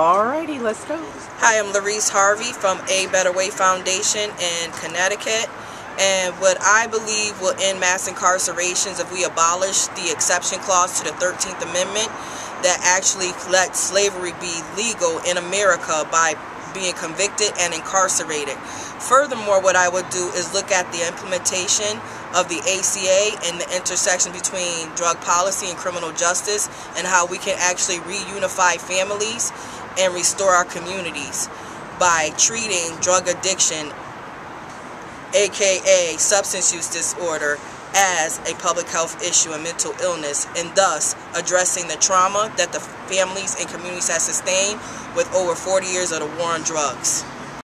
Alrighty, let's go. Hi, I'm LaResse Harvey from A Better Way Foundation in Connecticut. And what I believe will end mass incarcerations if we abolish the exception clause to the 13th Amendment that actually let slavery be legal in America by being convicted and incarcerated. Furthermore, what I would do is look at the implementation of the ACA and the intersection between drug policy and criminal justice and how we can actually reunify families and restore our communities by treating drug addiction, aka substance use disorder, as a public health issue and mental illness, and thus addressing the trauma that the families and communities have sustained with over 40 years of the war on drugs.